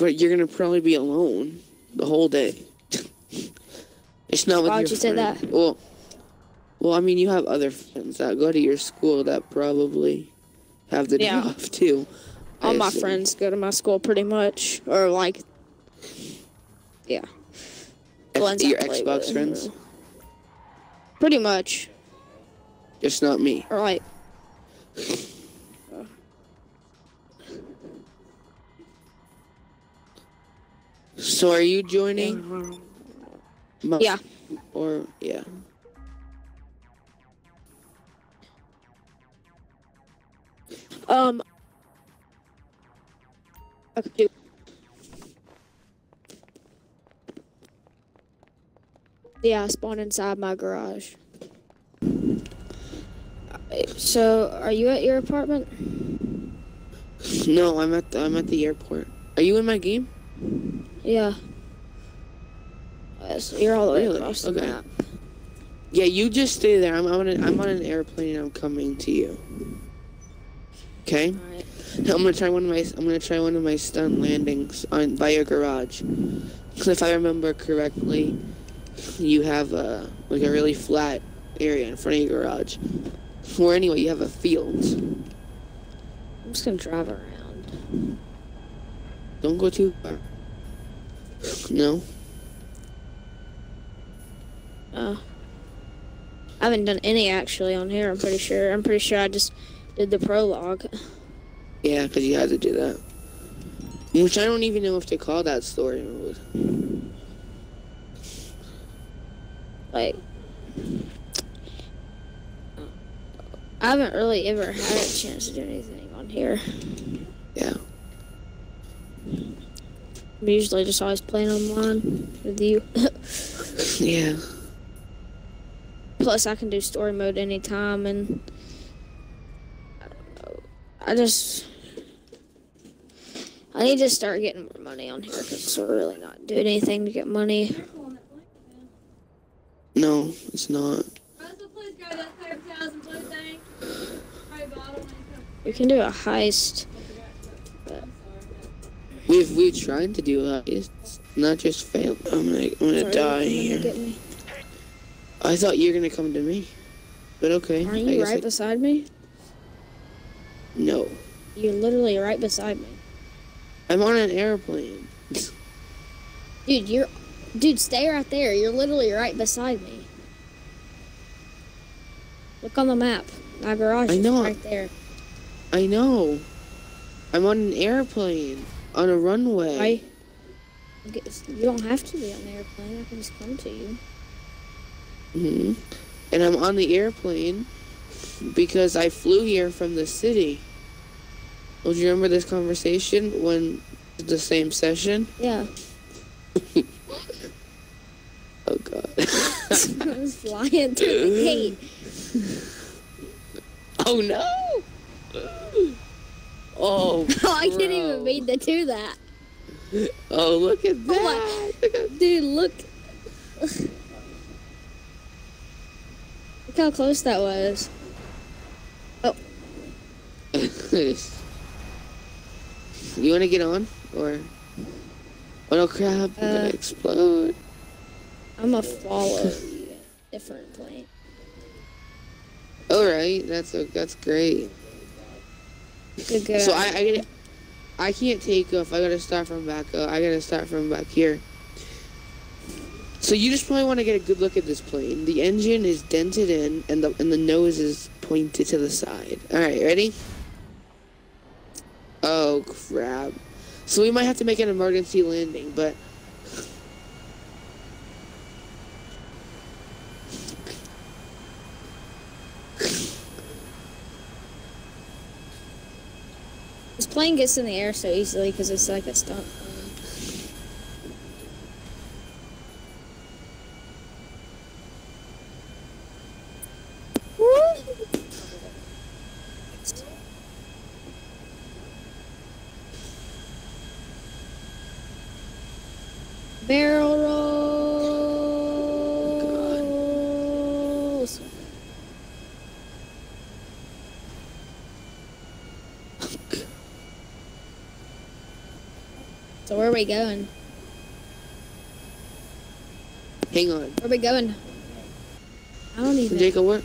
But you're gonna probably be alone the whole day. it's not with Why would you say that? Well, well, I mean, you have other friends that go to your school that probably have the day Yeah. off too. I All my assume. friends go to my school pretty much, or like, yeah. I your Xbox with. friends, Pretty much, just not me. or like, So, are you joining? My- yeah. Or yeah. Um. Okay. dude. Yeah, I spawned inside my garage. So, are you at your apartment? No, I'm at the, I'm at the airport. Are you in my game? Yeah. So you're all the way across the Okay. map. Yeah, you just stay there. I'm on an, I'm on an airplane. and I'm coming to you. Okay. Alright. I'm gonna try one of my I'm gonna try one of my stunt landings on by your garage. 'Cause if I remember correctly, you have a like a really flat area in front of your garage. Or anyway, you have a field. I'm just gonna drive around. Don't go too far. No. Uh, I haven't done any actually on here. I'm pretty sure. I'm pretty sure I just did the prologue. Yeah, because you had to do that. Which I don't even know if they call that story mode. Like, I haven't really ever had a chance to do anything on here. Yeah. I'm usually just always playing online with you. Yeah. Plus, I can do story mode anytime, and I don't know. I just I need to start getting more money on here because we're really not doing anything to get money. No, it's not. We can do a heist. We've we've tried to do that. It's not just failed. I'm gonna I'm gonna Sorry, die here. gonna Get me. I thought you were gonna come to me, but okay. Aren't I you right I- beside me? no, You're literally right beside me, I'm on an airplane. dude. You're, dude. Stay right there. You're literally right beside me. Look on the map. My garage I is know. right there. I know. I'm on an airplane on a runway. Okay, You don't have to be on the airplane. I can just come to you. hmm And I'm on the airplane because I flew here from the city. Well, do you remember this conversation when the same session? Yeah. Oh God. I was flying through the gate. oh no. Oh. Oh, I can't even mean to do that. Oh, look at Oh, that. Look at Dude, look. Look how close that was. Oh. you want to get on or? Oh no, crap! I'm gonna Uh, explode. I'm a follow you. Different plane. All right, that's a, that's great. Good. So I I, gotta, I can't take off. I gotta start from back. up. I gotta start from back here. So you just probably want to get a good look at this plane. The engine is dented in, and the and the nose is pointed to the side. All right, ready? Oh crap! So we might have to make an emergency landing, but. Plane gets in the air so easily because it's like a stunt plane. Barrel rolls. So where are we going? Hang on. Where are we going? I don't even. Jacob, where?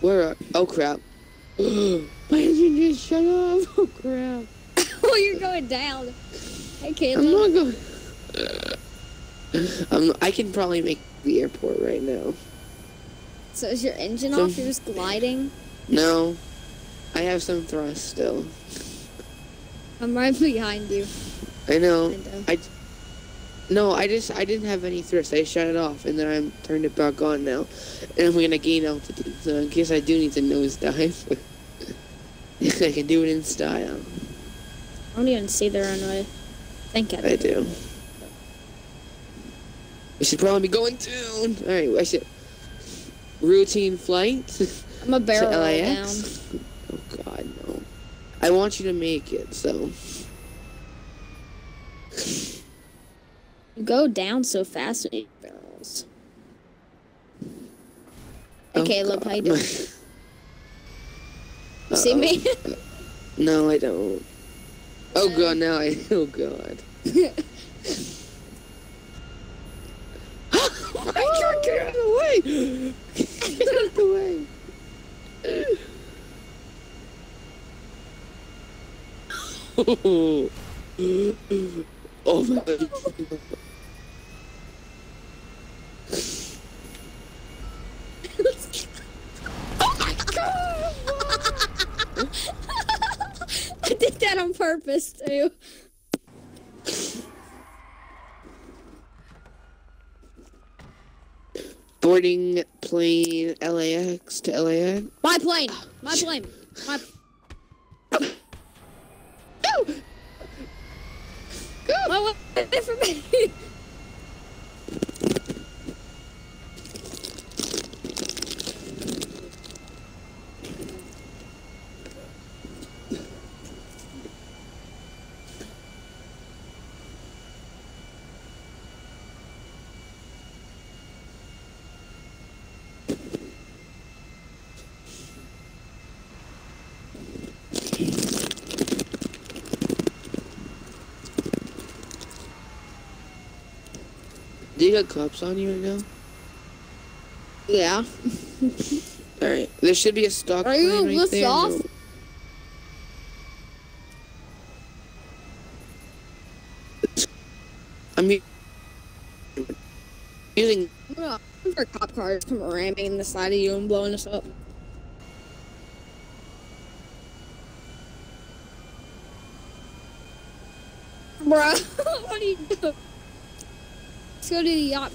Where are. Oh, crap. My engine just shut off. Oh, crap. oh, you're going down. Hey, I'm not going. Um, I can probably make the airport right now. So is your engine So- off? You're just gliding? No, I have some thrust still. I'm right behind you. I know. I no, I just I didn't have any thrust. I shut it off and then I'm turned it back on now, and I'm gonna gain altitude. So in case I do need to nosedive, I can do it in style. I don't even see the runway. Think I I do. We should probably be going soon. All right, I should routine flight. I'm a barrel to LAX? Oh God, no! I want you to make it. So down. You go down so fast with your barrels. Oh, Caleb, how you God. doing? You see me? No, I don't. Oh uh. God, now I. Oh God. oh my God! Get out of the way! Get out of the way! Oh, oh my God. I did that on purpose too. Boarding plane LAX to LAX. My plane. My plane. My. Go! Go! My wait for me. You got cops on you right now? Yeah. All right. There should be a stock Are you right lift off? I'm using. I'm for cop cars come ramming in the side of you and blowing us up. Bruh, what are you doing? Let's go to the yacht.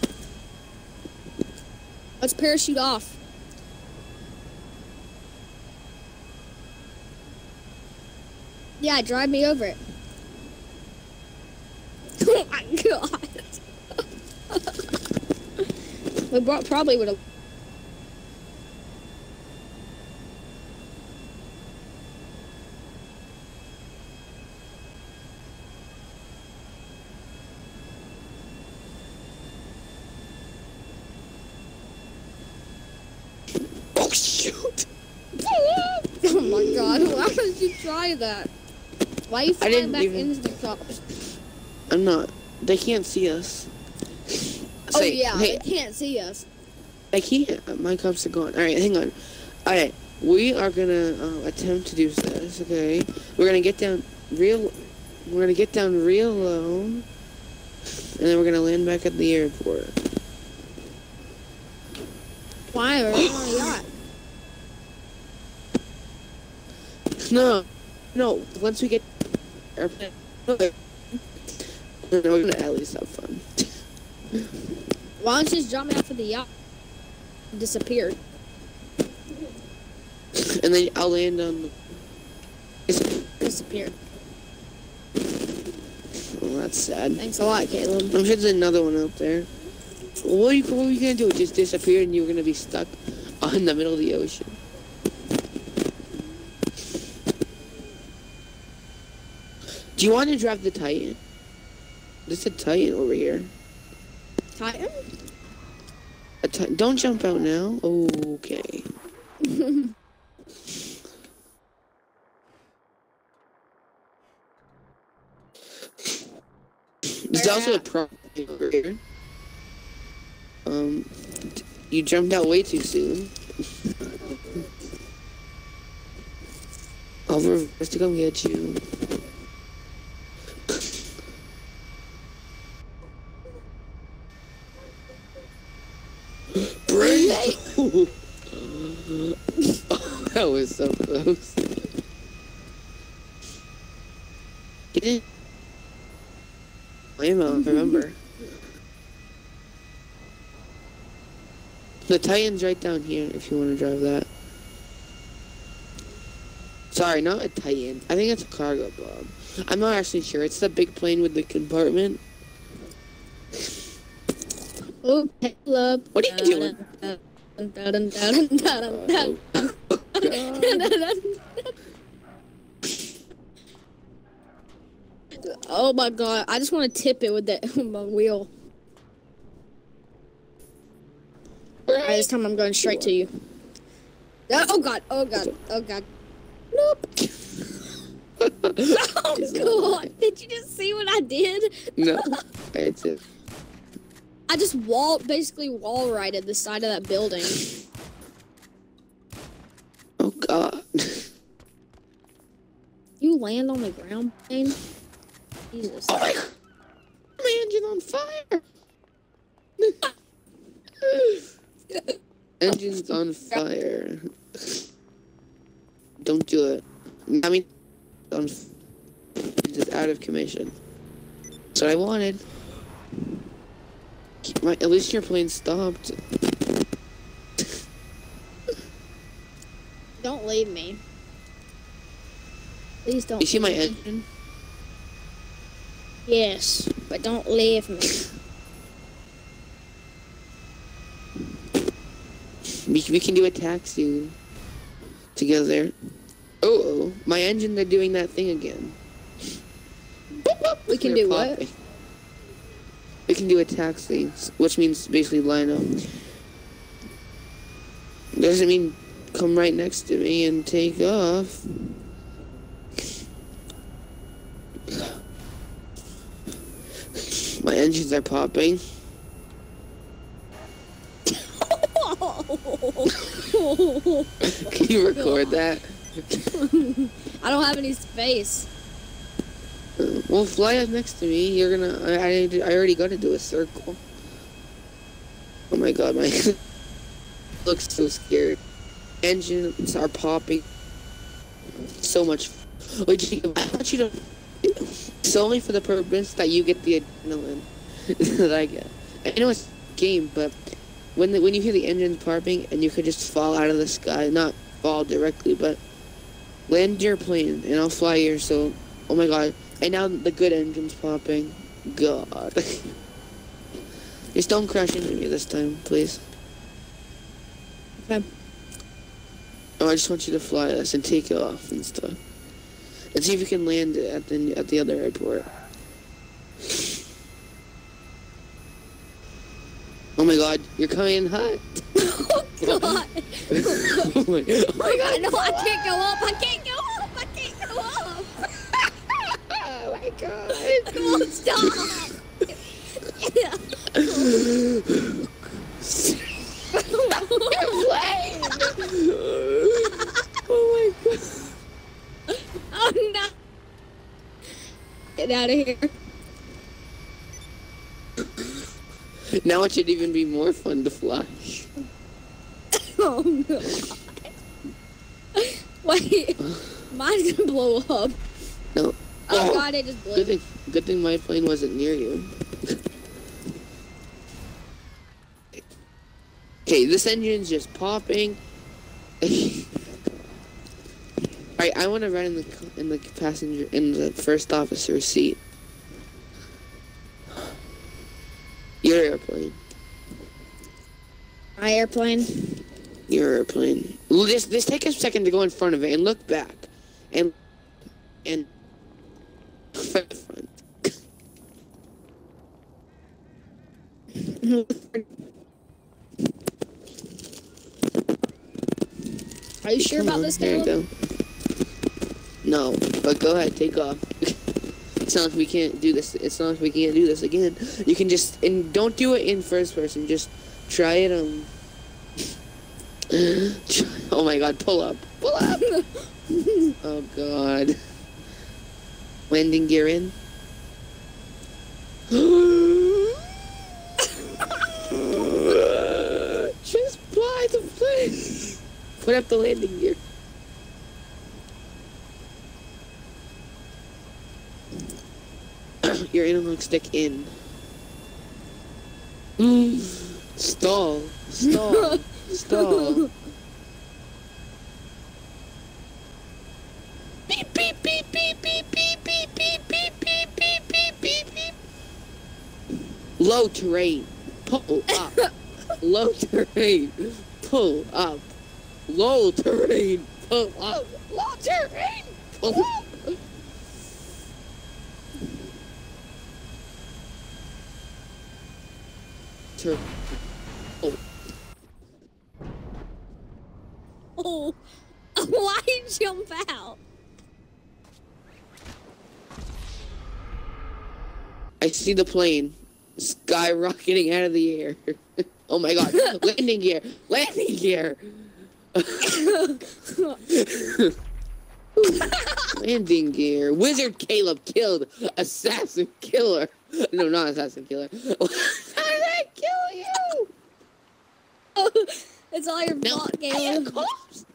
Let's parachute off. Yeah, drive me over it. Oh my god. we probably would have. Oh shoot! Oh my god, why try that? Why are you flying back even- into the cops? I'm not. They can't see us. Oh yeah, Hey, they can't see us. I can't. My cops are gone. All right, hang on. All right, we are gonna uh, attempt to do this. Okay, we're gonna get down real. We're gonna get down real low, and then we're gonna land back at the airport. Why are you on a yacht? No, no. Once we get we're gonna at least have fun. Why don't you just drop me off at the yacht? Disappeared. And then I'll land on. The... Disappeared. Oh, that's sad. Thanks a lot, Caleb. I'm sure there's another one out there. What are you, what are you gonna do? Just disappear and you're gonna be stuck on the middle of the ocean. Do you want to drive the Titan? There's a Titan over here. Titan? A ti- don't jump out now. Okay. There's also a problem over here. Um, you jumped out way too soon. I'll reverse to come get you. Break! that was so close. He didn't. Remember. The Titan's right down here if you want to drive that. Sorry, not a Titan. I think it's a cargo bomb. I'm not actually sure. It's the big plane with the compartment. Oh, love. What are you doing? Oh my god, I just want to tip it with that my wheel. Alright, this time I'm going straight to you. Oh, oh god, oh god, oh god. Nope. oh god, did you just see what I did? No, it. I just wall, basically wall righted the side of that building. God. You land on the ground, plane? Jesus. Oh my god. My engine on fire. Engine's on fire. Don't do it. I mean, f- just out of commission. That's what I wanted. Keep My, at least your plane stopped. Don't leave me. Please don't. You see my engine? Yes, but don't leave me. We, we can do a taxi together. Oh, oh, my engine, they're doing that thing again. We can do what? We can do a taxi, which means basically line up. Doesn't mean come right next to me and take off. My engines are popping. Can you record that? I don't have any space. Well, fly up next to me. You're gonna. I, I, I already got to do a circle. Oh my god, my looks so scared. Engines are popping. So much. Gee, I want you to. It's only for the purpose that you get the adrenaline that I get. I know it's a game, but when the, when you hear the engines popping and you could just fall out of the sky, not fall directly, but land your plane and I'll fly here. So, oh my god. And now the good engine's popping. God. Just don't crash into me this time, please. Okay. Oh, I just want you to fly this and take it off and stuff. And see if you can land it at the at the other airport. Oh my god, you're coming in hot. Oh god. oh my Oh my god, no, I can't go up. I can't go up. I can't go up. Oh my god. Stop. oh my god. oh no. Get out of here. Now it should even be more fun to fly. Oh no. Wait. Mine's gonna blow up. No. Oh, oh, god, it just blew. Good thing, good thing my plane wasn't near you. okay, this engine's just popping. Alright, I want to run in the in the passenger in the first officer seat. Your airplane. My airplane. Your airplane. Just, just take a second to go in front of it and look back, and and front. Are you sure Come about on, this, there you Caleb? go. No, but go ahead, take off. It's not like we can't do this. It's not like we can't do this again. You can just and don't do it in first person. Just try it um. oh my god! Pull up! Pull up! oh god! Landing gear in. just fly the plane. Put up the landing gear. Your analog stick in. Stall. Stall. Stall. Beep beep beep beep beep beep beep beep beep beep beep beep beep beep. Low terrain. Pull up. Low terrain. Pull up. Low terrain. Pull up. Low terrain. Pull up. Tur- oh. Oh, why jump out? I see the plane skyrocketing out of the air. oh my god. Landing gear. Landing gear. Landing gear. Wizard Caleb killed Assassin Killer. No, not Assassin Killer. How did I kill you? it's all your No, fault, I got cops.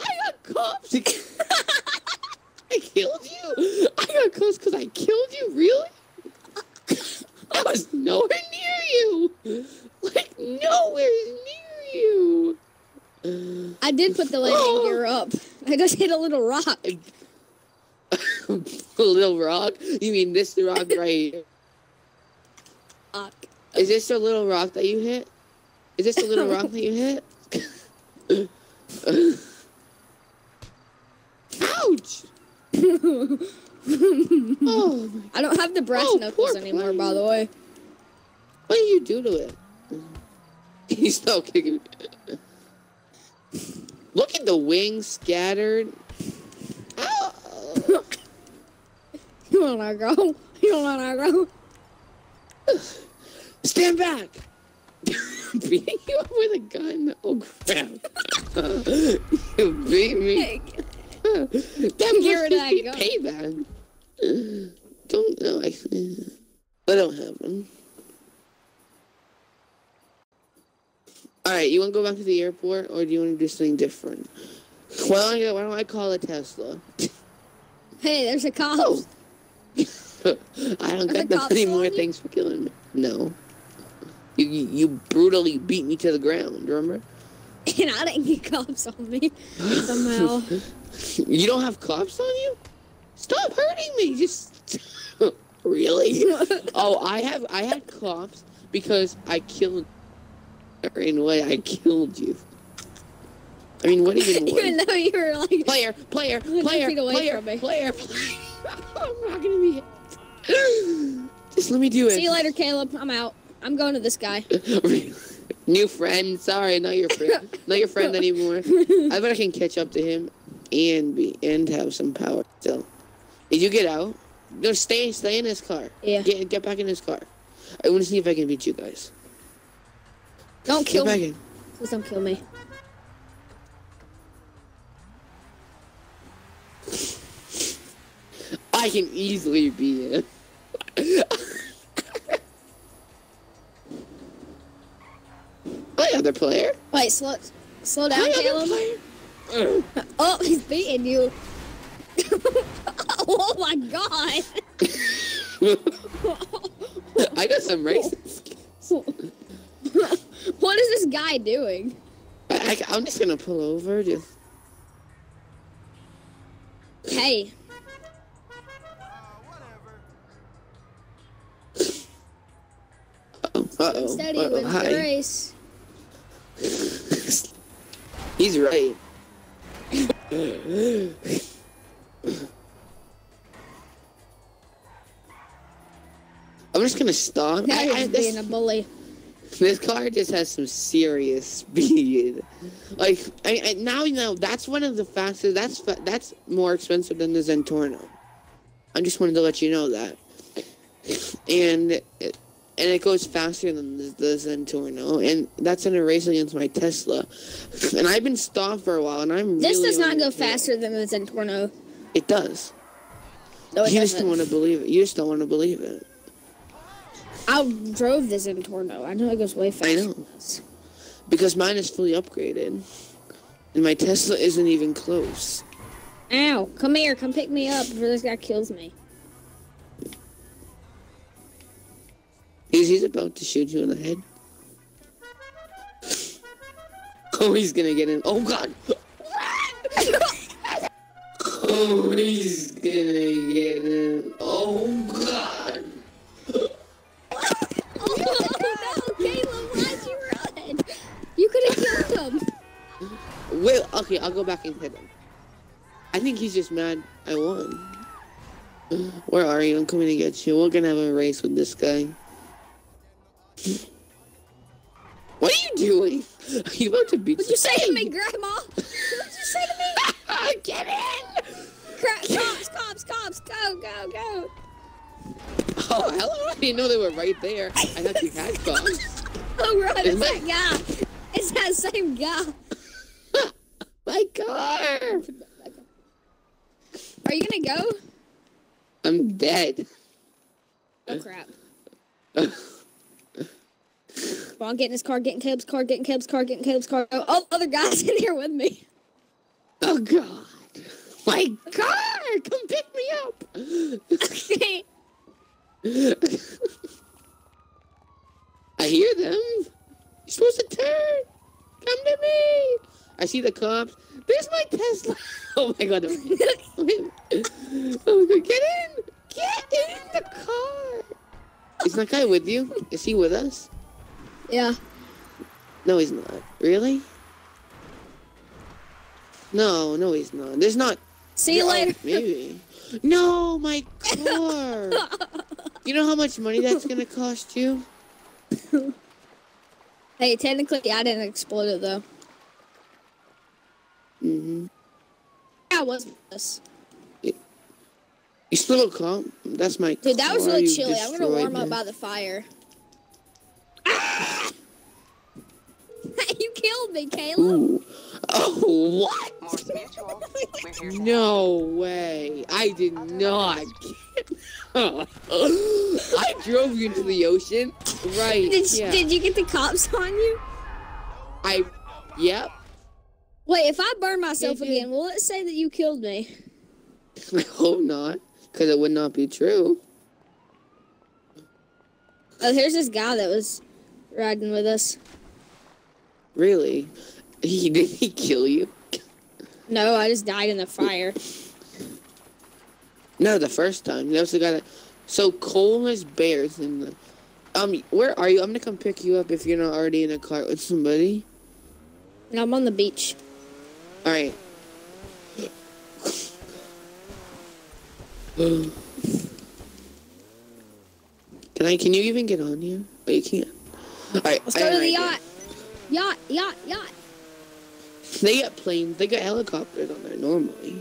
I got cops. I killed you. I got cops because I killed you. Really? I was nowhere near you. Like nowhere near you. I did put the landing oh. gear up. I just hit a little rock. a little rock? You mean this rock right here? Is this the little rock that you hit? Is this the little rock that you hit? Ouch! oh, I don't have the brass Oh, knuckles anymore, by the way. what did you do to it? He's still kicking. Look at the wings scattered. Ow! You wanna go? You wanna go? Stand back! Beating you up with a gun? Oh crap! you beat me. that of must that be gun. payback. Don't know. I, don't have one. All right, you want to go back to the airport, or do you want to do something different? Why don't I, why don't I call a Tesla? Hey, there's a cop. Oh. I don't Are get the any more on things for killing me. No. You, you, brutally beat me to the ground, remember? And I didn't get cops on me somehow. You don't have cops on you? Stop hurting me. Just really? oh, I have I had cops because I killed or in a way I killed you. I mean, what even Even though you were like, Player, player, player, player, player, player. I'm not gonna be hit. Just let me do it. see you later, Caleb. I'm out. I'm going to this guy. New friend. Sorry, not your friend. not your friend anymore. I bet I can catch up to him and be and have some power still. Did you get out? No, stay stay in his car. Yeah. Get get back in his car. I want to see if I can beat you guys. Don't Get kill back me. in. Please don't kill me. I can easily beat it. Hi, other player. Wait, slow, slow down, Hi, Caleb. Oh, he's beating you. oh my god. I got some racist. what is this guy doing? I, I'm just gonna pull over. Just Hey, uh oh. steady Uh-oh. wins the Hi. race. He's right. I'm just gonna stop. I- I- this, being a bully. this car just has some serious speed. Like I, I now you know that's one of the fastest. That's fa- that's more expensive than the Zentorno. I just wanted to let you know that. And it, and it goes faster than the, the Zentorno, and that's in a race against my Tesla. And I've been stopped for a while, and I'm This really does not go faster than the Zentorno. It does. No, it you just don't doesn't. want to believe it. You just don't want to believe it. I drove the Zentorno. I know it goes way faster. I know. Because mine is fully upgraded. And my Tesla isn't even close. Ow! Come here, come pick me up before this guy kills me. He's, he's about to shoot you in the head. He's gonna get in. Oh, God. oh, he's gonna get in. Oh, God. Oh no, Caleb, why'd you run? You could have killed him. Wait, okay, I'll go back and hit him. I think he's just mad I won. Where are you? I'm coming to get you. We're gonna have a race with this guy. What are you doing? Are you about to beat What'd you say to me. Grandma? What'd you say to me? Get in! Cra- cops, cops, cops, go, go, go. Oh, hello! I didn't know they were right there. I thought you had cops. Oh, right, it's that guy. It's that same guy. My car! Are you gonna go? I'm dead. Oh, crap. Well, I'm getting his car, getting Caleb's car, getting Caleb's car, getting Caleb's car. Oh, oh, other guys in here with me. Oh God! My car! Come pick me up! I hear them. You're supposed to turn. Come to me. I see the cops. There's my Tesla. Oh my God! Oh my God! Get in! Get in the car! Is that guy with you? Is he with us? Yeah. No, he's not. Really? No, no, he's not. There's not. See you Oh, later. Maybe. No, my car. you know how much money that's gonna cost you? Hey, technically, I didn't explode it though. Mm-hmm. I was this. You still cop? That's my. Dude, that was really chilly. I'm gonna warm up by the fire. you killed me, Caleb. Ooh. Oh, what? Mors Mutual. We're here to No way. I did not. I drove you into the ocean. Right. Did, yeah. did you get the cops on you? I. Yep. Wait, if I burn myself They did. again, will it say that you killed me? I hope not, because it would not be true. Oh, here's this guy that was riding with us. Really? He did he kill you? No, I just died in the fire. No, the first time. That was the guy that. So Cole has bears in the. Um, where are you? I'm gonna come pick you up if you're not already in a car with somebody. And I'm on the beach. All right. Can I? Can you even get on here? Oh, you can't. All right. Let's go to the yacht. Yacht, yacht, yacht. They got planes. They got helicopters on there normally.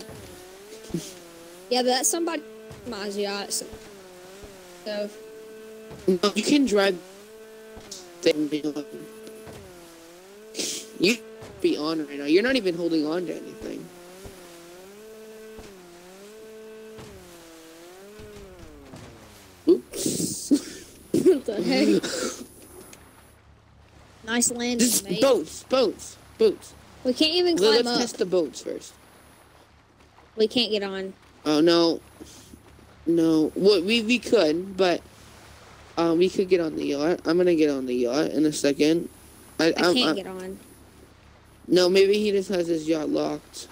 Yeah, but that's somebody else's yacht. So, so No, you can drive. them. You be on right now. You're not even holding on to anything. Oops. what the heck? Nice landing, Just mate. boats, boats, boats. We can't even climb Let's up. test the boats first. We can't get on. Oh no, no. Well, we we could, but um, we could get on the yacht. I'm gonna get on the yacht in a second. I, I can't I'm- get on. No, maybe he just has his yacht locked.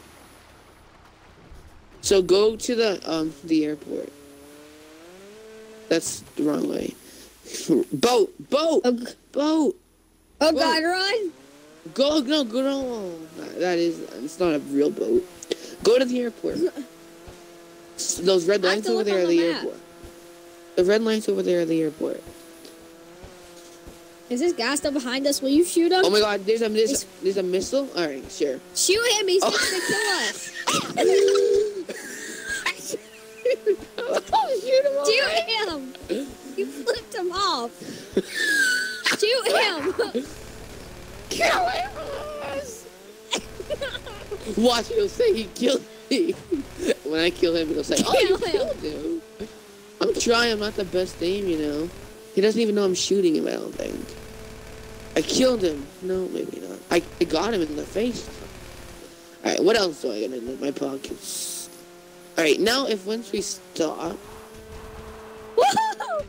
So go to the um the airport. That's the wrong way. Boat, boat, g- boat. Oh. God, run! Go, no, go no. That is, it's not a real boat. Go to the airport. Those red lines over there are the the airport. The red lines over there are the airport. Is this guy still behind us? Will you shoot him? Oh my God! There's a there's, there's a missile. All right, sure. Shoot him! He's Oh. going to kill us. oh, shoot him. Shoot him! You flipped him off. Shoot him! From us! Watch, he'll say he killed me. when I kill him, he'll say, oh, you him. killed him. I'm trying, I'm not the best aim, you know. He doesn't even know I'm shooting him, I don't think. I killed him. No, maybe not. I, I got him in the face. Alright, what else do I got in my pockets? Alright, now if once we stop... Woohoo!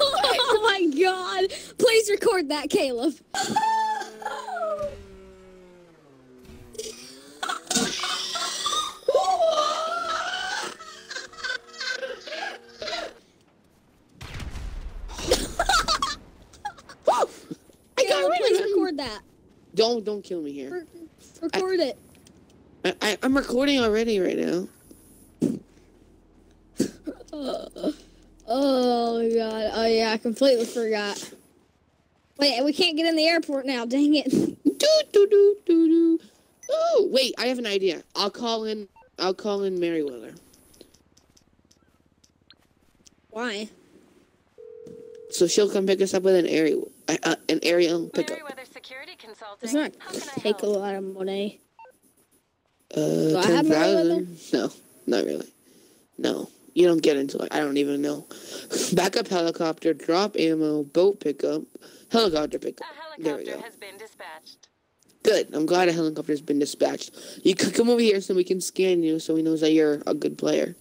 Oh my god! Please record that, Caleb. I got Caleb, please record that. Don't, don't kill me here. Re- record it. I, I, I'm recording already right now. Uh. Oh my god. Oh yeah, I completely forgot. Wait, we can't get in the airport now. Dang it. Do do do do do. Oh wait, I have an idea. I'll call in. I'll call in Merryweather. Why? So she'll come pick us up with an area, uh, uh, an aerial pickup. Merryweather Security Consulting. It's not How can I take a lot of money. Uh, I ten have Merryweather? No, not really. No, you don't get into it. I don't even know. Backup helicopter, drop ammo, boat pickup, helicopter pickup. A There we go. has been dispatched. Good. I'm glad a helicopter's been dispatched. You could come over here so we can scan you, so he knows that you're a good player.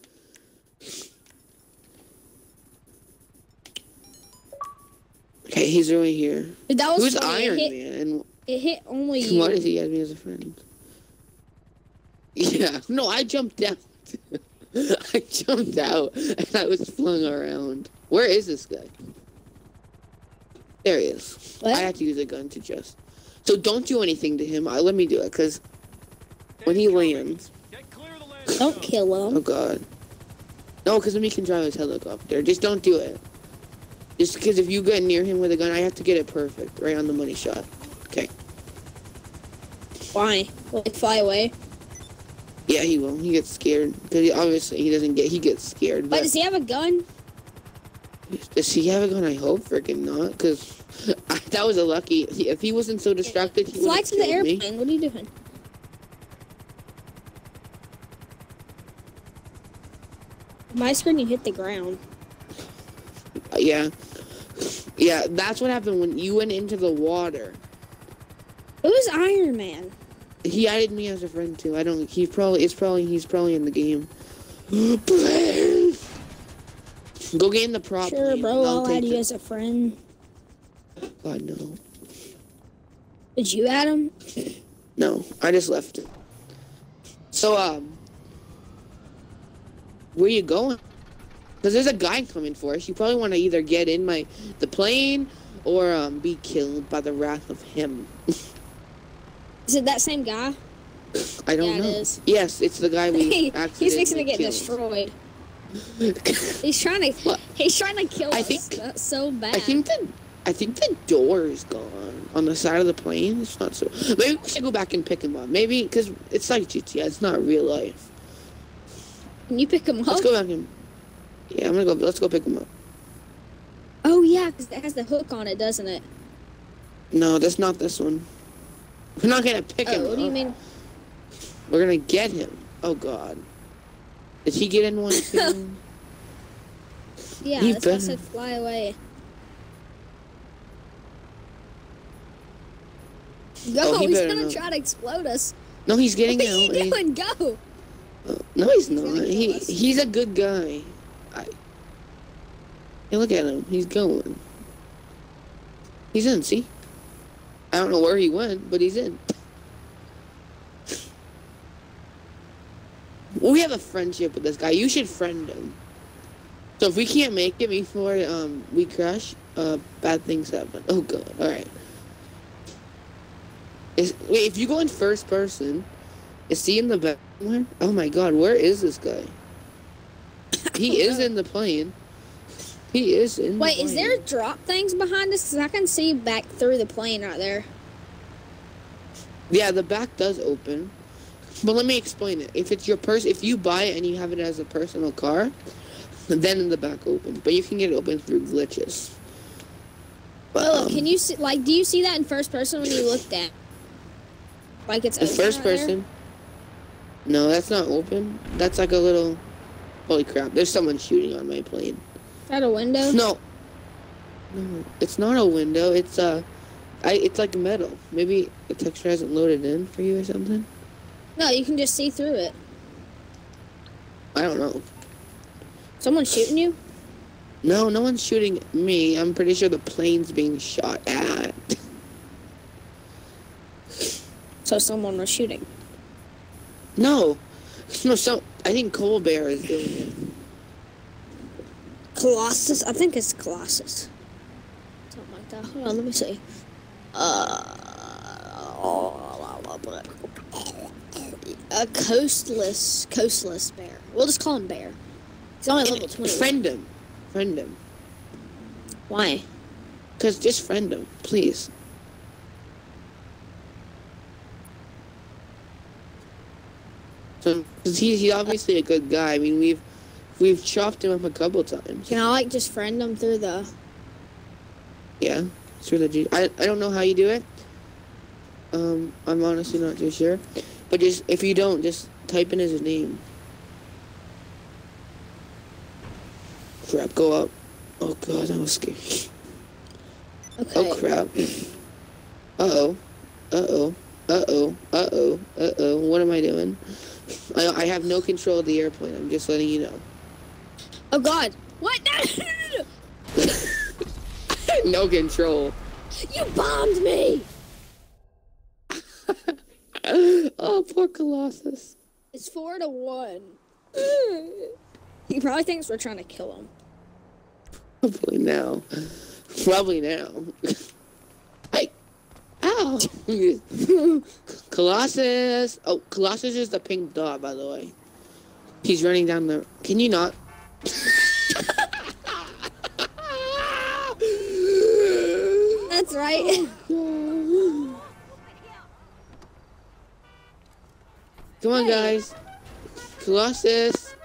Okay, he's right here. Dude, that was Who's funny. Iron it hit, Man? And It hit only you. Why does he have me as a friend? Yeah, no, I jumped out. I jumped out and I was flung around. Where is this guy? There he is. What? I have to use a gun to just. So don't do anything to him. I, let me do it, because when he lands. Don't kill him. Oh. God. No, because then he can drive his helicopter. Just don't do it. Just because if you get near him with a gun, I have to get it perfect, right on the money shot. Okay. Why? Like fly away. Yeah, he will. He gets scared. Because obviously he doesn't get. He gets scared. But But does he have a gun? does he have a gun? I hope freaking not. Because that was a lucky. If he wasn't so distracted, he would Fly to the killed me. airplane. What are you doing? My screen, you hit the ground. Yeah. Yeah, that's what happened when you went into the water. Who's Iron Man? He added me as a friend too. I don't. He probably. It's probably. He's probably in the game. Please. Go get in the prop. Sure, plane, bro. and I'll add you as a friend. God no. Did you add him? No, I just left it. So, um, where you going? Because there's a guy coming for us. You probably want to either get in my the plane or um be killed by the wrath of him. Is it that same guy? I don't Yeah, know. is. Yes, it's the guy we he's fixing to get killed. destroyed. He's trying to. What? He's trying to kill I us. think- That's so bad. I think the I think the door is gone on the side of the plane. It's not so. Maybe we should go back and pick him up. Maybe because it's like GTA. It's not real life. Can you pick him up? Let's go back and. Yeah, I'm gonna go. Let's go pick him up. Oh yeah, because it has the hook on it, doesn't it? No, that's not this one. We're not gonna pick him Oh, what do you mean? We're gonna get him. Oh God. Did he get in one too? Yeah, that's why I said fly away. Go! Oh, he he's gonna not. try to explode us. no, he's getting What are out. you doing? Go! Uh, no, he's gonna not. He us. he's a good guy. I. Hey, look at him. He's going. He's in. See. I don't know where he went, but he's in. We have a friendship with this guy. You should friend him. So if we can't make it before um we crash, uh, bad things happen. Oh god. All right. Is wait if you go in first person, is he in the back? Oh my god, where is this guy? He is in the plane. He is in. Wait, the is there drop things behind us? Cause I can see back through the plane right there. Yeah, the back does open. But let me explain it. If it's your purse, if you buy it and you have it as a personal car, then in the back open. But you can get it open through glitches. But, Oh, um, can you see? Like, do you see that in first person when you look down? Like it's first right there? person? No, that's not open. That's like a little. Holy crap! There's someone shooting on my plane. That a window? No. No, it's not a window. It's uh, I. It's like metal. Maybe the texture hasn't loaded in for you or something. No, you can just see through it. I don't know. Someone's shooting you. No, no one's shooting me. I'm pretty sure the plane's being shot at. So someone was shooting. No, no. So I think Colbert is doing it. Colossus. I think it's Colossus. Something like that. Hold on, let me see. Uh, a coastless, coastless bear. We'll just call him Bear. He's only level twenty. Friend him, friend him. Why? Cause just friend him, please. So, cause he's he's obviously a good guy. I mean, we've we've chopped him up a couple times. Can I like just friend him through the? Yeah, through the G. I I don't know how you do it. Um, I'm honestly not too sure. But just if you don't, just type in his name. Crap, go up. Oh god, that was scary. Okay. Oh crap. Uh oh. Uh oh. Uh oh. Uh oh. Uh oh. What am I doing? I, I have no control of the airplane. I'm just letting you know. Oh God! What? No, no, no, no, no control. You bombed me. oh, poor Colossus. It's four to one. he probably thinks we're trying to kill him. Probably now. Probably now. Hey. Ow. Colossus. Oh, Colossus is the pink dot, by the way. He's running down the. Can you not? That's right. Come on, guys. Colossus.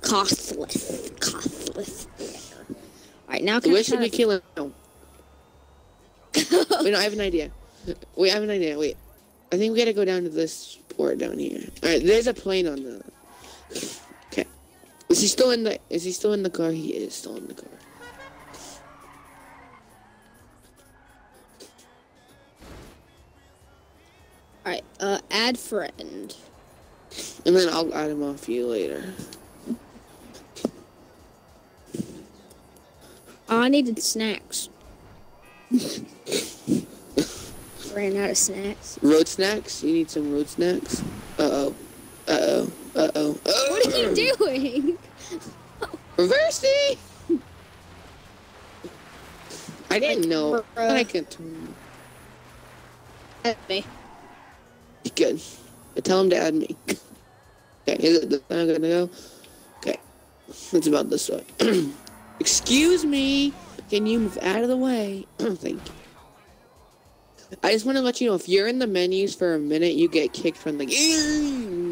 Costless. Costless. All right, now can Where I should we kill him? Wait, no, I have an idea. Wait, I have an idea. Wait. I think we gotta go down to this port down here. Alright, there's a plane on the. Is he still in the. Is he still in the car? He is still in the car. All right, uh, add friend. And then I'll add him off you later. Oh, I needed snacks. Ran out of snacks. Road snacks? You need some road snacks? Uh oh. Uh oh. Uh oh. What are you doing? Reversing! I didn't know. I can turn. Add me. Good. Tell him to add me. Okay, is it I'm gonna go? Okay. It's about this way. Excuse me. Can you move out of the way? Thank you. I just want to let you know if you're in the menus for a minute, you get kicked from the game.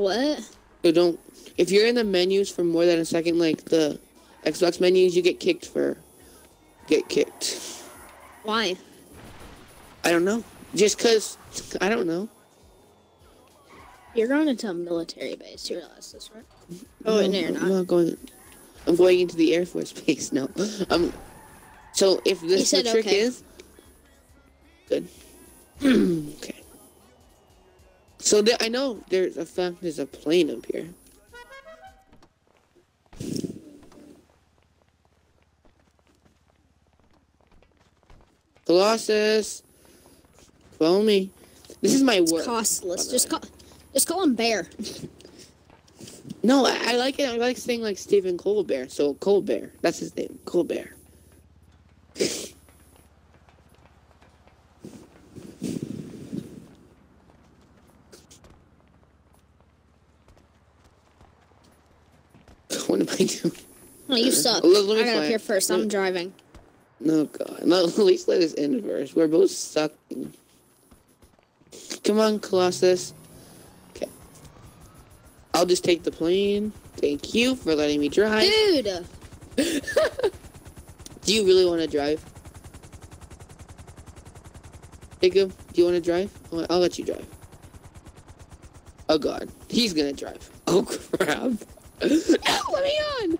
What? So don't. If you're in the menus for more than a second, like the Xbox menus, you get kicked for. Get kicked. Why? I don't know. Just cause I don't know. You're going into a military base. You realize this, right? Oh, no, you're I'm not. not going. I'm going into the Air Force Base. No. Um. So if this the trick okay. is good. okay. So there, I know there's a fact there's a plane up here. Colossus, follow me. This is my It's work. costless. Just way. call, just call him Bear. No, I, I like it. I like saying like Stephen Colbert. So Colbert, that's his name, Colbert. What am I doing? No, you suck. Let- let I got up here first. I'm driving. No, God. No, at least let us end first. We're both sucking. Come on, Colossus. Okay. I'll just take the plane. Thank you for letting me drive. Dude! Do you really want to drive? Jacob, do you want to drive? I'll, I'll let you drive. Oh god, he's gonna drive. Oh crap. No, let me on!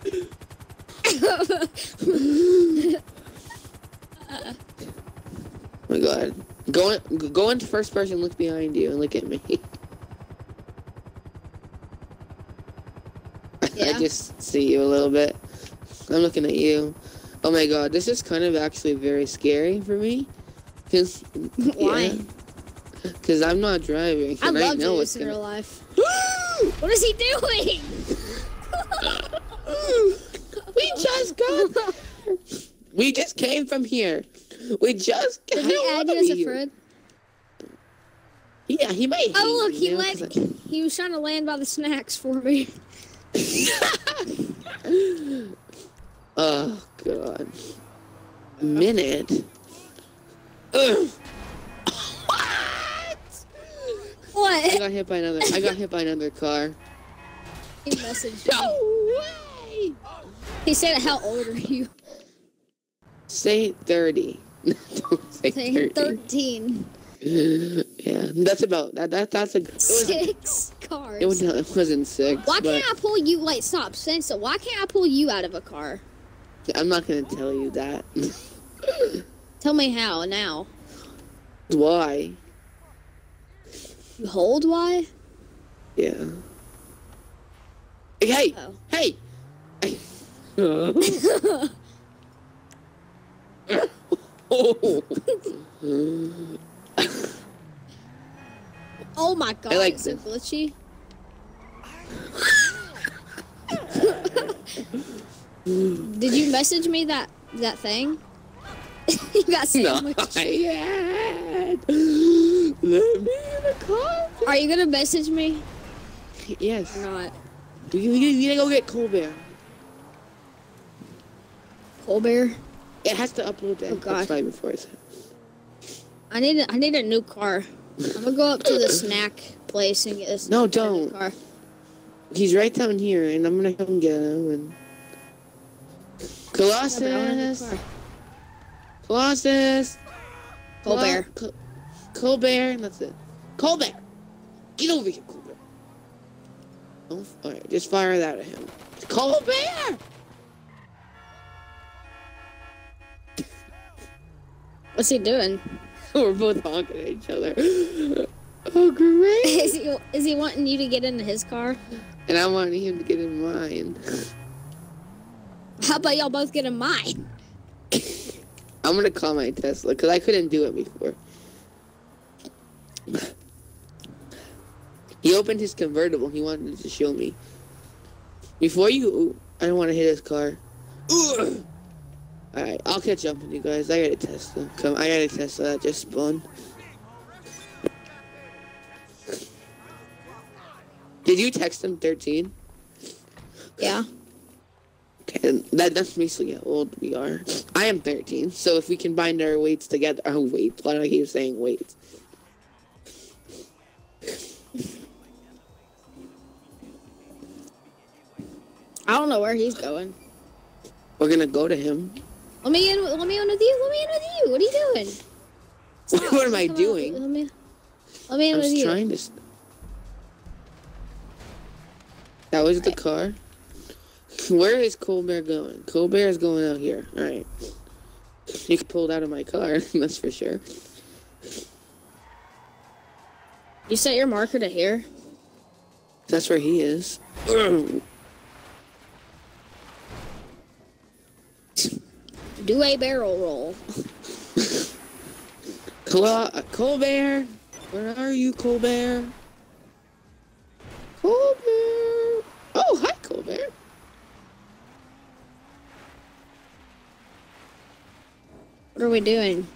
Oh my god. Go in, go into first person, look behind you, and look at me. I just see you a little bit. I'm looking at you. Oh my god, this is kind of actually very scary for me. Cause Why? Because I'm not driving. I and love know this in real life. What is he doing? we just got. we just came from here. We just. Did I he add you as a friend? Yeah, he might. Oh look, he let I- he was trying to land by the snacks for me. oh god. Minute. Ugh. what? I got hit by another. I got hit by another car. He messaged me. No. He said, "How old are you?" Say thirty. Don't say Saying thirty. thirteen. yeah, that's about that. That that's a. Six cars. It, was, it wasn't six. why can't I pull you? Like, stop, so. Why can't I pull you out of a car? I'm not gonna tell you that. Tell me how now. Why? You hold why? Yeah. Hey! Oh. Hey! oh. My god, like it's so glitchy. Did you message me that that thing? you got Not sandwiched. yet. Let me in the car. Are you gonna message me Yes. or not? You we, we gotta go get Colbert. Colbert, It has to upload that. Oh, God. That's before I. I need a, I need a new car. I'm gonna go up to the snack place and get this. No, get a new don't. Car. He's right down here, and I'm gonna come get him. And No, but I want a new Colossus, car. Colossus, Colbert. Col- Colbert, that's it. Colbert, get over here, Colbert. Oh, all right, just fire that at him. Colbert. What's he doing? We're both honking at each other. Oh, great! Is he is he wanting you to get into his car? and I wanted him to get in mine. How about y'all both get in mine? I'm gonna call my Tesla because I couldn't do it before. He opened his convertible. He wanted to show me. Before you, I don't want to hit his car. All right, I'll catch up with you guys. I got a Tesla. Come, I got a Tesla that just spawned. Did you text him 13? Yeah. Okay, and that that's basically how old we are. I am 13, so if we can bind our weights together, oh, our weights. Why do I keep saying weights? I don't know where he's going. We're gonna go to him. Let me in. Let me in with you. Let me in with you. What are you doing? Stop. what am I doing? Let me. Let me in I with was you. trying to. s- That was the car. Where is Colbert going? Colbert is going out here. All right. You pulled out of my car. That's for sure. You set your marker to here. That's where he is. Do a barrel roll. Col- Colbert, where are you, Colbert? Colbert. Oh, hi, Colbert. What are we doing?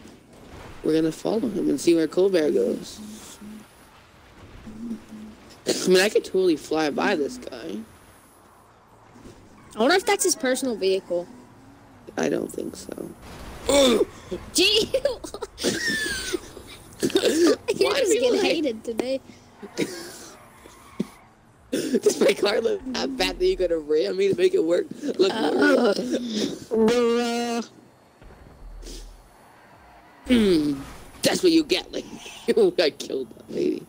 We're gonna follow him and see where Colbert goes. I mean, I could totally fly by this guy. I wonder if that's his personal vehicle. I don't think so. Gee. You're Why just getting like- hated today. Does my car look that bad that you're gonna ram me to make it work? Look, Uh, bruh. hmm, that's what you get. Like, I killed that lady.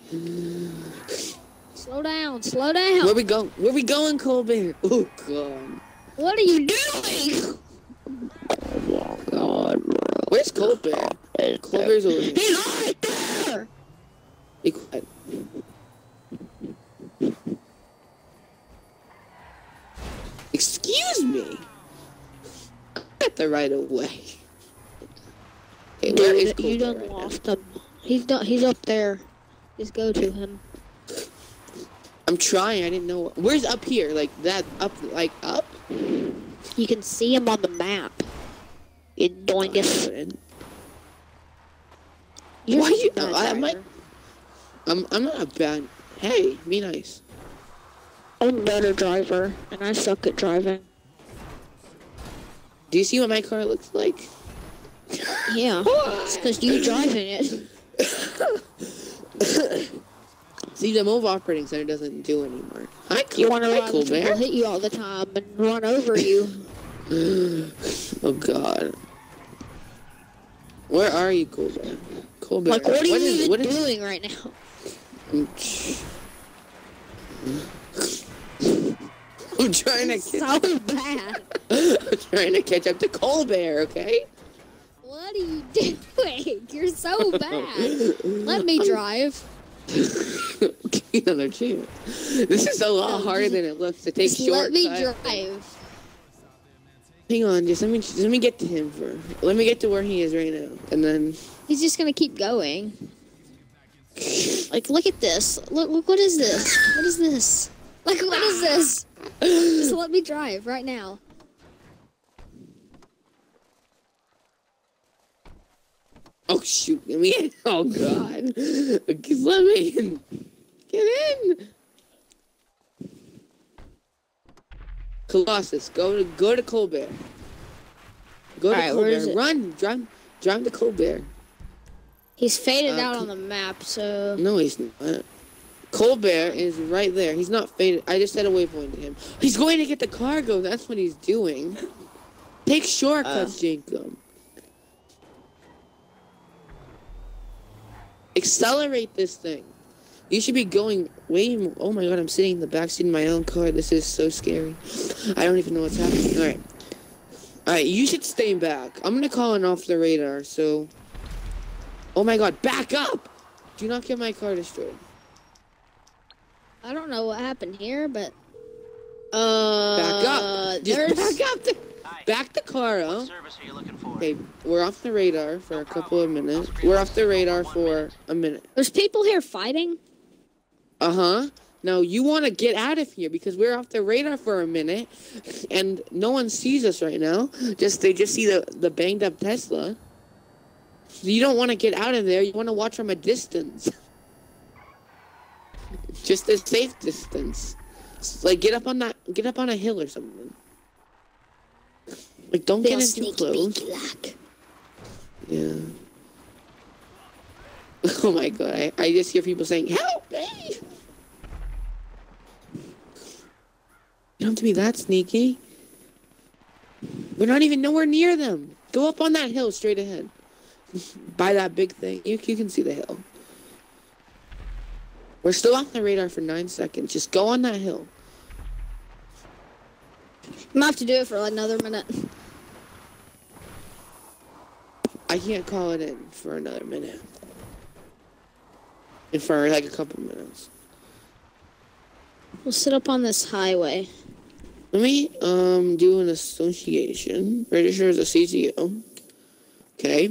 Slow down, slow down. Where we go? Where we going, Colbert? Oh God. What are you doing? Oh God. Where's Colbert? Colbert's over here. He's right there. Be quiet. Excuse me. Get the right of way. Okay, where is Dude, you Colbert done right now? lost him. He's done, he's up there. Just go to him. I'm trying. I didn't know. Where's up here? Like that? Up? Like up? You can see him on the map. You doingus. You're Why you- a I- I'm like- I'm. I'm not a bad. Hey, be nice. I'm a better driver, and I suck at driving. Do you see what my car looks like? Yeah, it's because you're driving it. See, the move operating center doesn't do anymore. Col- You wonder hi, why the people Colbert. hit you all the time and run over you. oh God. Where are you, Colbert? Colbert. Like, what are you is- even what is- doing right now? I'm trying to So catch, bad. I'm trying to catch up to Colbert, okay? What are you doing? You're so bad. Let me drive. Another chance. This is a lot harder than it looks to take Just let me shortcuts. drive. Hang on, just let me just let me get to him for. Let me get to where he is right now, and then. He's just gonna keep going. Like, look at this. Look, look, what is this? What is this? Like, what is this? Just let me drive right now. Oh shoot! Let me in. Oh god! Just let me in. Get in. Colossus, go to go to Colbert. Go to is Colbert. Run, drive, drive to Colbert. He's faded Uh, out on the map, so No, he's not. Colbert is right there. He's not faded. I just set a waypoint to him. He's going to get the cargo. That's what he's doing. Take shortcuts, Jacob. Accelerate this thing. You should be going way more. Oh my god, I'm sitting in the backseat of my own car. This is so scary. I don't even know what's happening. Alright. Alright, you should stay back. I'm gonna call an off the radar, so. Oh my god, back up! Do not get my car destroyed. I don't know what happened here, but uh, Back up! Just there's back up! The, back the car What up. service are you looking for? Okay, we're off the radar for a couple of minutes. We're off the radar for a minute. there's people here fighting. Uh huh. Now you want to get out of here because we're off the radar for a minute, and no one sees us right now. Just they just see the the banged up Tesla. You don't want to get out of there. You want to watch from a distance, just a safe distance. Like get up on that, get up on a hill or something. Like don't They'll get in too close. like. Yeah. Oh my god, I, I just hear people saying, Help me! You don't have to be that sneaky. We're not even nowhere near them. Go up on that hill straight ahead. By that big thing. You, you can see the hill. We're still off the radar for nine seconds. Just go on that hill. I'm gonna have to do it for another minute. I can't call it in for another minute. In for like a couple minutes. We'll sit up on this highway. Let me um do an association. Register as a CEO. Okay.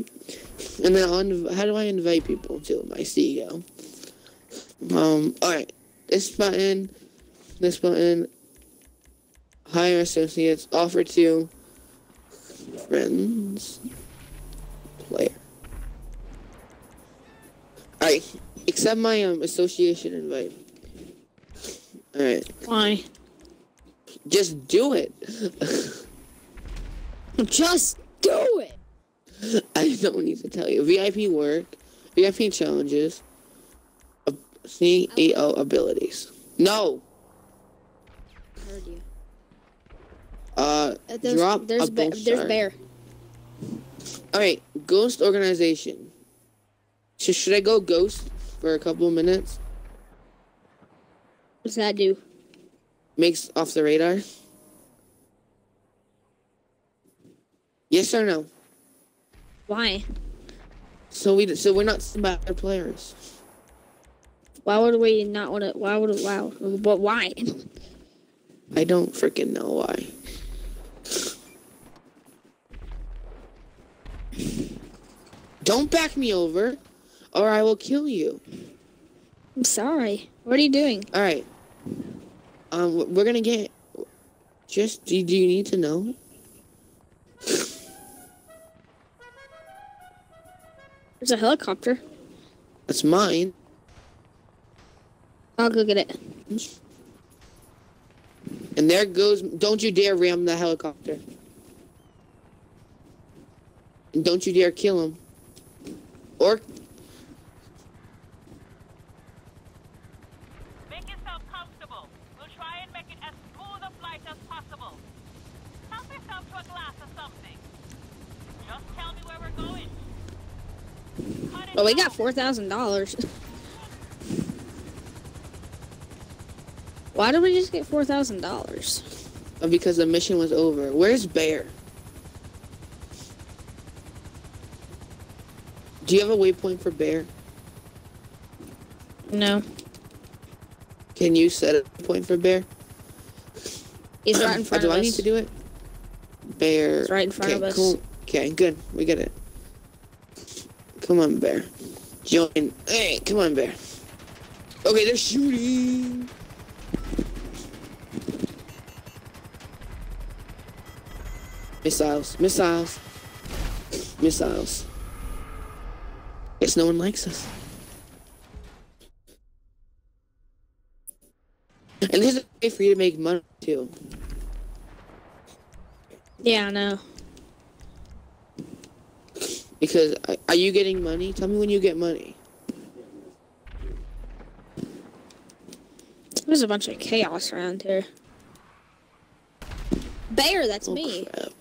And then I'll how do I invite people to my CEO? Um, alright. This button, this button, hire associates, offer to friends, player. Alright, accept my um association invite. Alright, Why? just do it. Just do it. I don't need to tell you. VIP work, VIP challenges. Ab- CEO abilities. No. Heard you. Uh, Uh, There's, drop there's, a bull there's bear. All right, ghost organization. Should, should I go ghost for a couple of minutes? What's that do? Makes off the radar. Yes or no? Why? So we so we're not bad players. Why would we not want to? Why would? Wow. But why? I don't freaking know why. Don't back me over, or I will kill you. I'm sorry. What are you doing? All right. Um, we're gonna get. Just do, do you need to know? There's a helicopter. That's mine. I'll go get it. And there goes. Don't you dare ram the helicopter. And don't you dare kill him. Or Make yourself comfortable. We'll try and make it as smooth a flight as possible. Help yourself to a glass or something. Just tell me where we're going. Cut it Well, we got four thousand dollars. Why did we just get four thousand dollars? uh, because the mission was over. Where's Bear? Do you have a waypoint for Bear? No, Can you set a point for Bear? he's right in front do of I us. need to do it? Bear. It's right in front okay, of us. Cool. Okay, good. We get it. Come on, Bear. Join. Hey, come on, Bear. Okay, they're shooting. Missiles. Missiles. Missiles. Guess no one likes us. And this is a way for you to make money too. Yeah, I know. Because uh, are you getting money? Tell me when you get money. There's a bunch of chaos around here. Bear, that's Oh, me. crap.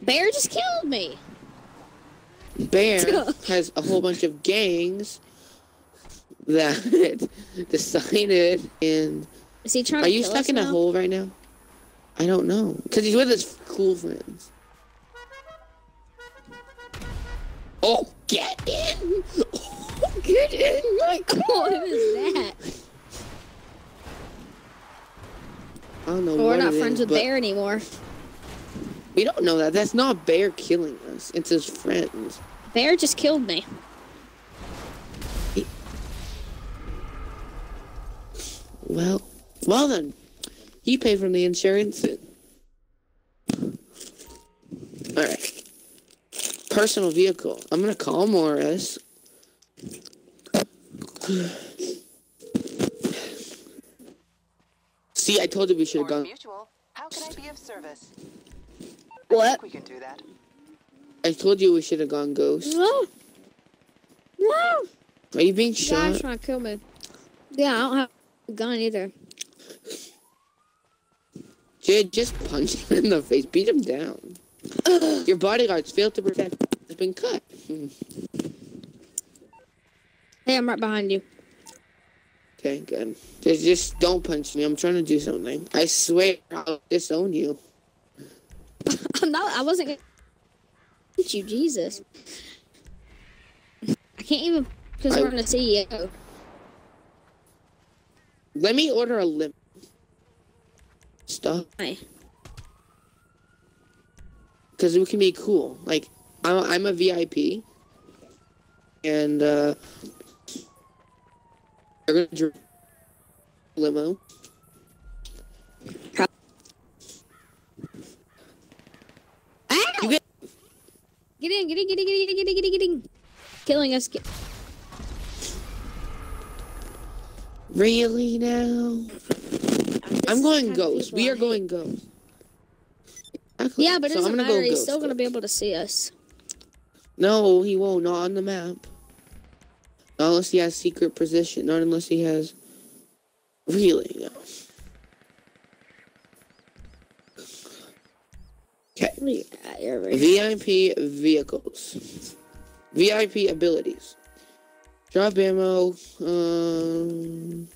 Bear just killed me. Bear has a whole bunch of gangs that decided and Is he trying are you stuck in a hole right now? I don't know. Because he's with his cool friends. Oh, get in! Oh, get in! Like, what is that? I don't know Well, we're not friends is, with Bear anymore. We don't know that. That's not Bear killing us. It's his friends. Bear just killed me. Well, well then, he paid for the insurance. All right. Personal vehicle. I'm gonna call Mors. See, I told you we should have gone. Mutual. How can I be of service? What? We can do that. I told you we should have gone ghost. No. No. Are you being Guy's shot? trying to kill me. Yeah, I don't have a gun either. Jade, just punch him in the face. Beat him down. Your bodyguards failed to protect. Has been cut. Hey, I'm right behind you. Okay, good. Just, just don't punch me. I'm trying to do something. I swear I'll disown you. I'm not. I wasn't gonna hit you, Jesus. I can't even because we're in a CEO. Let me order a limp. Stuff. Hi. Because we can be cool. Like, I'm, I'm a VIP. And, uh... They're gonna limo. You get... Get in! Get in! Get in! Get in! Get in! Get in! Get in! Killing us. Get... Really now? I'm going ghost. We are going ghost. Yeah, but it so I'm doesn't matter. go He's still gonna be able to see us. No, he won't. Not on the map. Not unless he has secret position. Not unless he has. Really? No. Okay. Yeah, you're right. VIP vehicles. VIP abilities. Drop ammo. Um,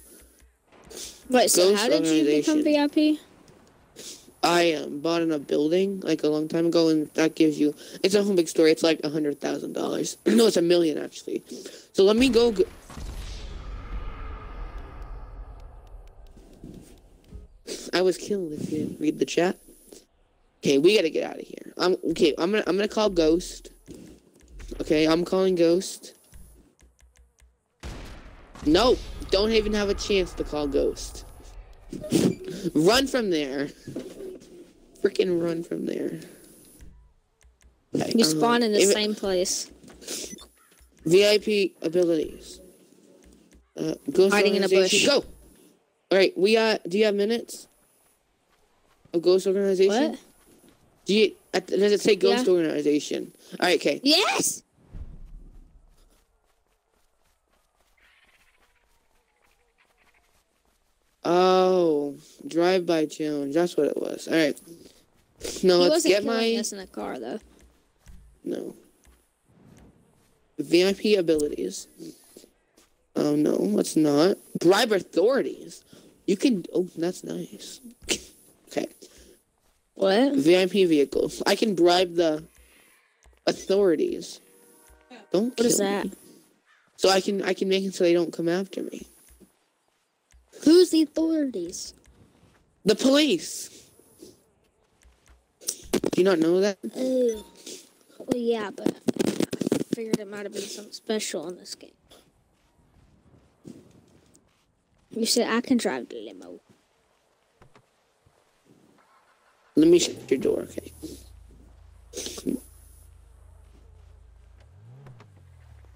Wait, so how did you become VIP? I um, bought in a building like a long time ago, and that gives you. It's a whole big story. It's like a hundred thousand dollars. No, it's a million actually. So let me go. I was killed. If you didn't read the chat. Okay, we gotta get out of here. I'm okay. I'm gonna I'm gonna call Ghost. Okay, I'm calling Ghost. No, don't even have a chance to call Ghost. run from there. Freaking run from there. Okay, You um, spawn in the if- same place. VIP abilities. Uh, ghost Hiding in a bush. Go. All right, we got. Do you have minutes? A ghost organization. What? Do you? uh, Does it say ghost Yeah. organization? All right, okay. Yes! Oh, drive by challenge. That's what it was. All right. No, he let's get my us in a car, though. no. VIP abilities. Oh no, let's not. Bribe authorities. You can. Oh, that's nice. okay. What? VIP vehicles. I can bribe the authorities. Don't. What is kill that? me. So I can I can make it so they don't come after me. Who's the authorities? The police. Do you not know that? Oh. Well, yeah, but I figured it might have been something special in this game. You said I can drive the limo. Let me shut your door, okay?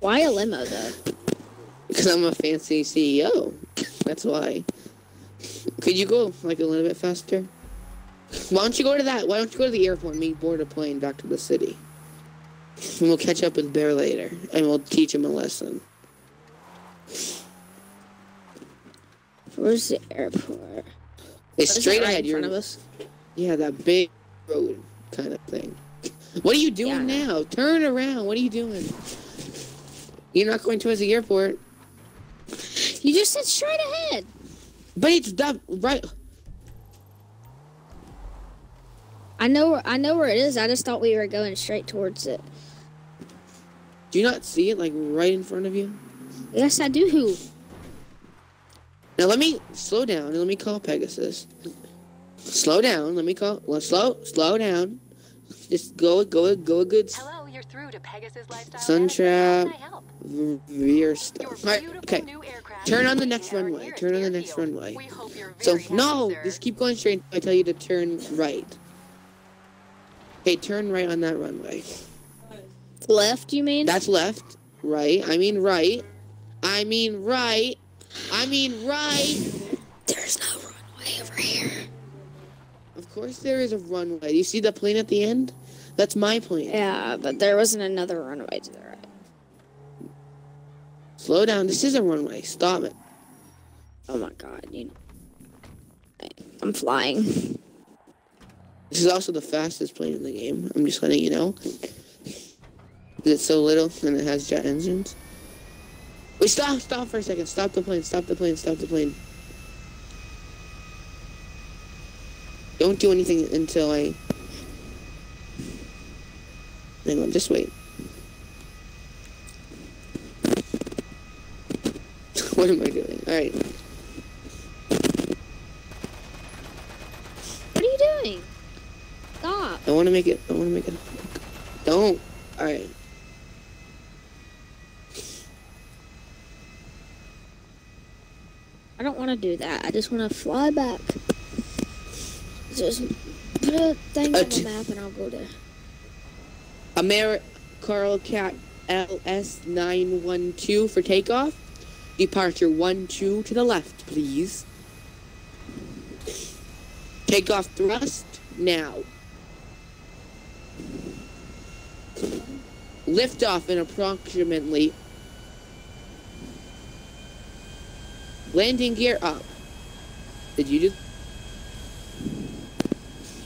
Why a limo, though? Because I'm a fancy CEO. That's why. Could you go like a little bit faster? Why don't you go to that? Why don't you go to the airport and meet board a plane back to the city? And we'll catch up with Bear later, and we'll teach him a lesson. Where's the airport? It's straight it right ahead. in You're front of us. Yeah, that big road kind of thing. What are you doing Yeah, now? Turn around. What are you doing? You're not going towards the airport, You just said straight ahead. but it's that right. I know. I know where it is. I just thought we were going straight towards it. Do you not see it like right in front of you? Yes, I do. Now let me slow down and let me call Pegasus. Slow down. Let me call. Well, slow, slow down. Just go, go, go a good s- Hello, you're through to Pegasus Lifestyle. Sun Management. How trap. can I help? v- veer Your stuff. Alright, beautiful okay. Turn on the next runway. Turn on the next runway. We hope you're So very no, just keep going straight. I tell you to turn right. Okay, turn right on that runway. Left, you mean? That's left. Right. I mean right. I mean right. I mean right. There's no runway over here. Of course there is a runway. You see the plane at the end? That's my plane. Yeah, but there wasn't another runway to the right. Slow down. This is a runway. Stop it. Oh my god, you know. I'm flying. This is also the fastest plane in the game. I'm just letting you know. It's so little and it has jet engines. Wait, stop, stop for a second. Stop the plane, stop the plane, stop the plane. Don't do anything until I... Hang on, just wait. what am I doing? Alright. What are you doing? Stop. I want to make it. I want to make it. Don't. All right. I don't want to do that. I just want to fly back. Just put a thing on the map and I'll go there. Ameri Carl Cat LS nine one two for takeoff. Departure one two to the left, please. Takeoff thrust now. lift off in approximately landing gear up. Did you do?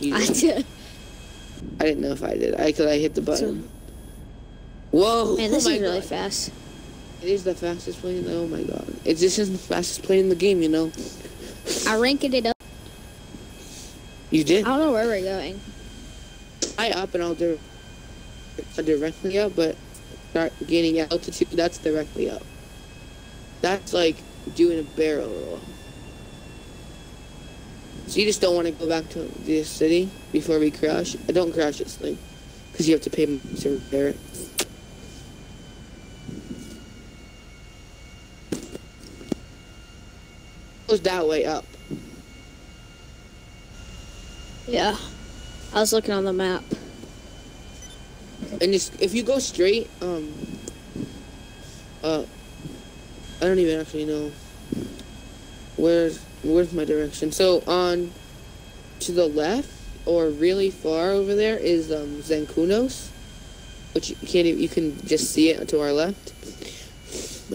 You I did. I didn't know if I did. I could I hit the button. Whoa! Man, oh this oh is really God. fast. It is the fastest plane. Oh my god! It's just the fastest plane in the game. You know. I ranked it up. You did. I don't know where we're going. I up and I'll do directly up, but start gaining altitude. That's directly up. That's like doing a barrel roll. So you just don't want to go back to the city before we crash. I Don't crash this thing, because you have to pay to repair it. it. Goes that way up. Yeah. I was looking on the map. And just if you go straight, um, uh, I don't even actually know where's where's my direction. So on to the left or really far over there is um Zancunos, which you can't even, you can just see it to our left,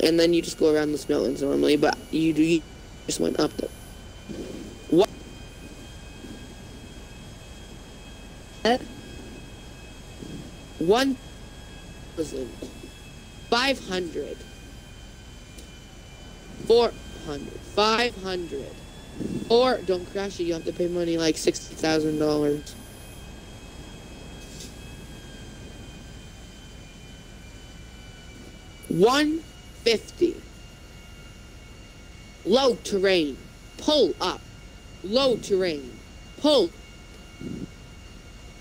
and then you just go around the mountains normally. But you do you just went up there. What? One thousand five hundred four hundred five hundred. Or don't crash it you have to pay money like sixty thousand dollars. one fifty. Low terrain. Pull up. Low terrain. Pull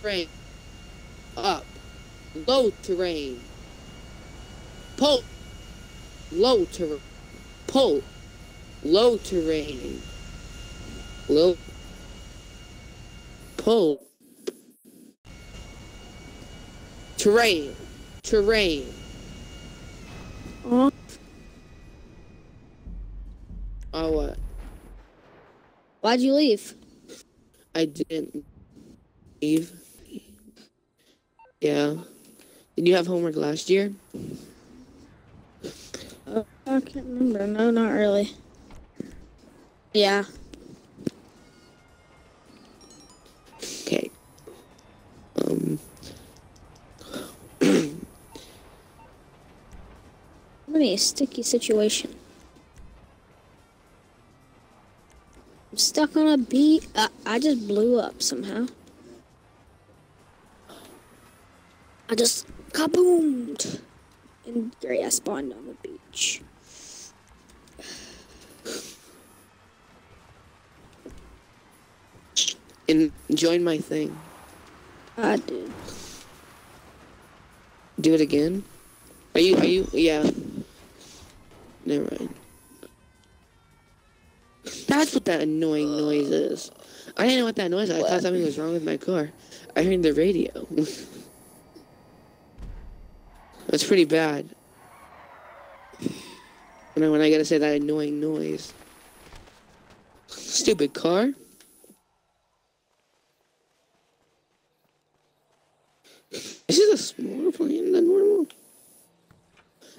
terrain up. Low terrain. Pull. Low terrain. Pull low terrain low pull terrain terrain oh, oh what why'd you leave? I didn't leave yeah did you have homework last year Uh, I can't remember. No, not really. Yeah. okay um I'm a sticky situation. I'm stuck on a beat. Uh, I just blew up somehow. I just kaboomed. And great, I spawned on the beach. And join my thing I did. Do it again? Are you, are you, yeah. Never mind. That's what that annoying noise is. I didn't know what that noise was. I thought something was wrong with my car. I heard the radio. That's pretty bad. When I, when I gotta say that annoying noise. Stupid car. This is a smaller plane than normal.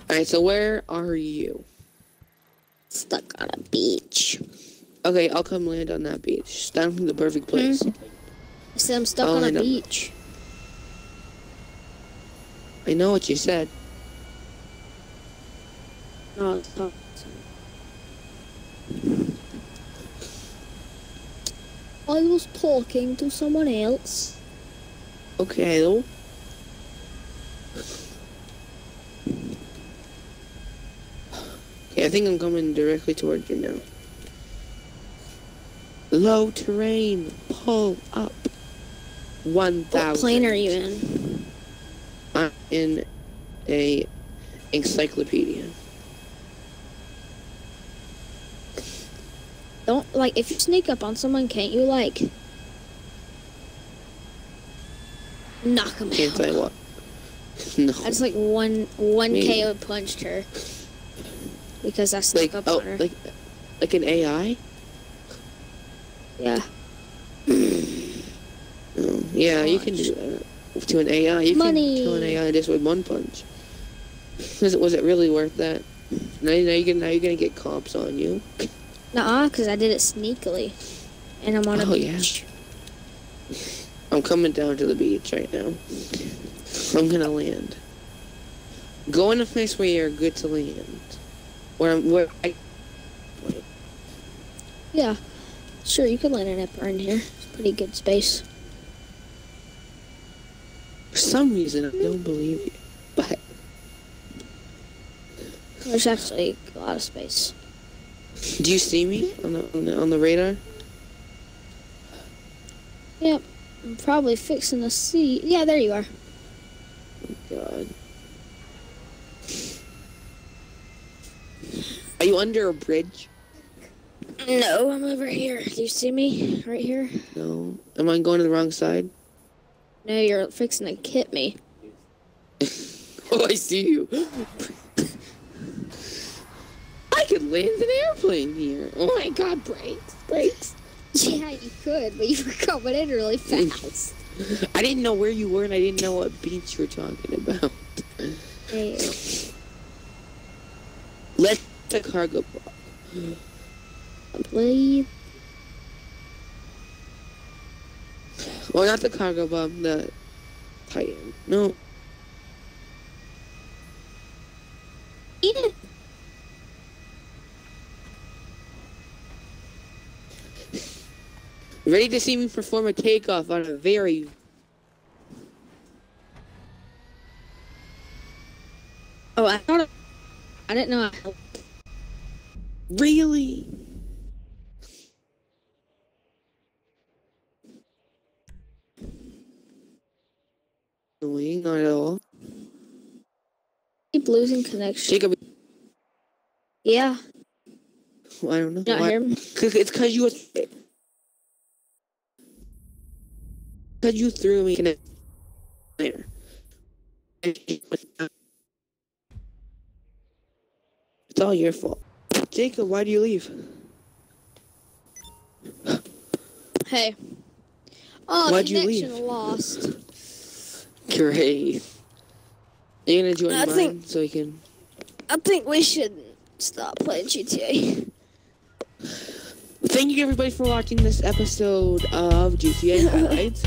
Alright, so where are you? Stuck on a beach. Okay, I'll come land on that beach. From the perfect mm-hmm. place. I said I'm stuck Oh, on a beach. I know what you said. No, it's not. I was talking to someone else. Okay, though. Okay, I think I'm coming directly towards you now. Low terrain, pull up. One What thousand. plane are you in? I'm in a encyclopedia. Don't like if you sneak up on someone, can't you like knock them Can't out? what. No. I just like one one Me. KO punched her because I snuck Like up oh, on her. like like an AI. yeah. Oh, yeah, you can do that. to an AI. You Money. can kill an AI just with one punch. Was it, was it really worth that? Now, now you're gonna now you're gonna get cops on you. Nuh-uh, because I did it sneakily. And I'm on a Oh, yeah. beach. I'm coming down to the beach right now. I'm gonna land. Go in a place where you're good to land. Where I'm where I Yeah. Sure, you could land an Epper in here. It's pretty good space. for some reason I don't believe you. But There's actually a lot of space. do you see me on the on the, on the radar? Yep. I'm probably fixing to see. Yeah, there you are. God. Are you under a bridge? No, I'm over here. Do you see me? Right here? No. Am I going to the wrong side? No, you're fixing to hit me. Oh, I see you. I could land an airplane here. Oh my god, brakes, brakes. Yeah, you could, but you were coming in really fast. I didn't know where you were and I didn't know what beach you were talking about. Hey, Let the cargo block. please. Well, not the Cargobob, the Titan. No. Yeah. Ready to see me perform a takeoff on a very Oh, I thought. I didn't know. I, really annoying, not at all. keep losing connection. Jacob, Yeah, I don't know. not me. It's cause you was cause you threw me in it there. It's all your fault. Jacob, why do you leave? Hey. Oh, Why'd you connection leave? lost. Great. Are you gonna join I mine think- so you can I think we should stop playing GTA. Thank you everybody for watching this episode of GTA Highlights.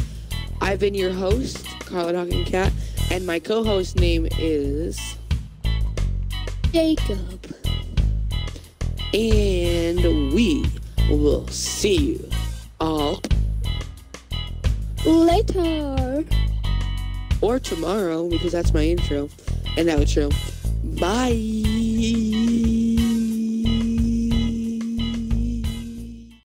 I've been your host, Carl the Talking Cat, and my co-host name is Jacob. and we will see you all Later. or tomorrow because that's my intro and outro. Bye.